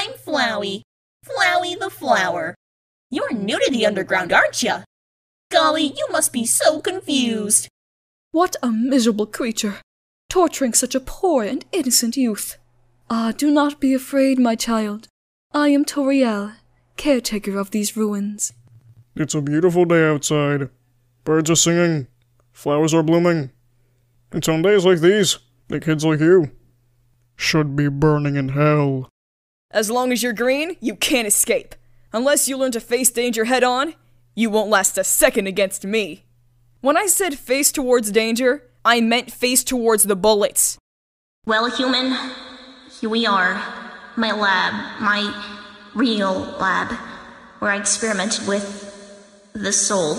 I'm Flowey. Flowey the Flower. You're new to the underground, aren't you? Golly, you must be so confused. What a miserable creature, torturing such a poor and innocent youth. Ah, do not be afraid, my child. I am Toriel, caretaker of these ruins. It's a beautiful day outside. Birds are singing. Flowers are blooming. It's on days like these that kids like you should be burning in hell. As long as you're green, you can't escape. Unless you learn to face danger head on, you won't last a second against me. When I said face towards danger, I meant face towards the bullets. Well, human, here we are. My lab, my real lab, where I experimented with the soul